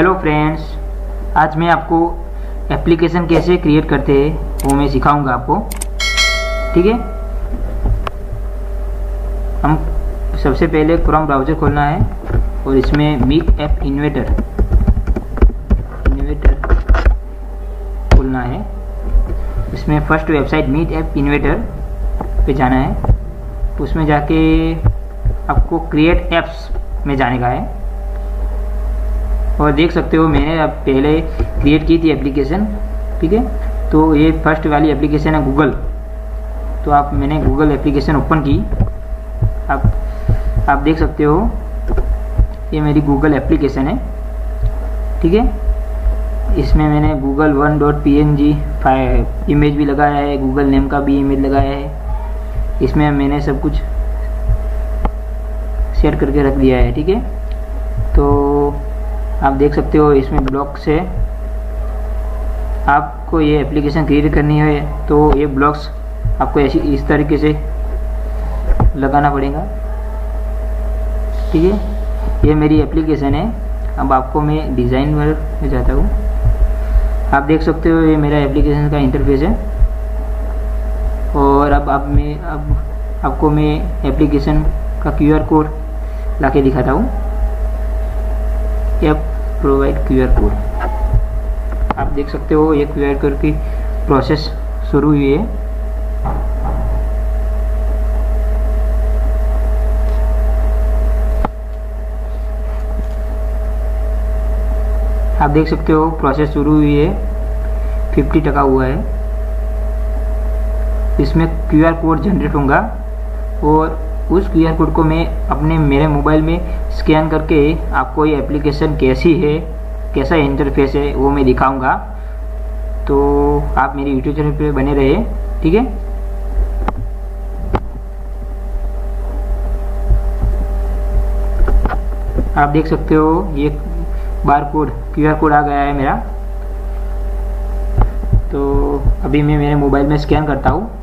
Friends आज मैं आपको एप्लीकेशन कैसे क्रिएट करते हैं, वो मैं सिखाऊँगा आपको। ठीक है? हम सबसे पहले क्रोम ब्राउज़र खोलना है और इसमें मीट ऐप इन्वेटर इन्वेटर खोलना है। इसमें फ़र्स्ट वेबसाइट मीट ऐप इन्वेटर पे जाना है। उसमें जाके आपको क्रिएट एप्स में जाने का है। और देख सकते हो मैंने अब पहले क्रिएट की थी एप्लीकेशन ठीक है? तो ये फ़र्स्ट वाली एप्लीकेशन है गूगल तो आप, मैंने गूगल एप्लीकेशन ओपन की। आप आप देख सकते हो, ये मेरी गूगल एप्लीकेशन है, ठीक है? इसमें मैंने Google one dot P N G image भी लगाया है गूगल नेम का भी इमेज लगाया है। इसमें मैंने सब कुछ शेयर करके रख दिया है, ठीक है? तो आप देख सकते हो इसमें ब्लॉक्स है आपको ये एप्लीकेशन क्रिएट करनी है तो ये ब्लॉक्स आपको ऐसी, इस तरीके से लगाना पड़ेगा। ठीक है? ये मेरी एप्लीकेशन है। अब आपको मैं डिज़ाइन में जाता हूँ। आप देख सकते हो ये मेरा एप्लीकेशन का इंटरफेस है। और अब अब मैं, अब आपको मैं एप्लीकेशन का क्यूआर कोड ला के दिखाता हूँ। प्रोवाइड क्यू आर कोड आप देख सकते हो, ये क्यू कोड की प्रोसेस शुरू हुई है। आप देख सकते हो प्रोसेस शुरू हुई है। 50 टका हुआ है। इसमें क्यू आर कोड जनरेट होगा और उस क्यू आर कोड को मैं अपने मेरे मोबाइल में स्कैन करके आपको ये एप्लीकेशन कैसी है, कैसा इंटरफेस है, वो मैं दिखाऊँगा। तो आप मेरी यूट्यूब चैनल पे बने रहे, ठीक है? आप देख सकते हो, ये बार कोड क्यूआर कोड आ गया है मेरा। तो अभी मैं मेरे मोबाइल में स्कैन करता हूँ।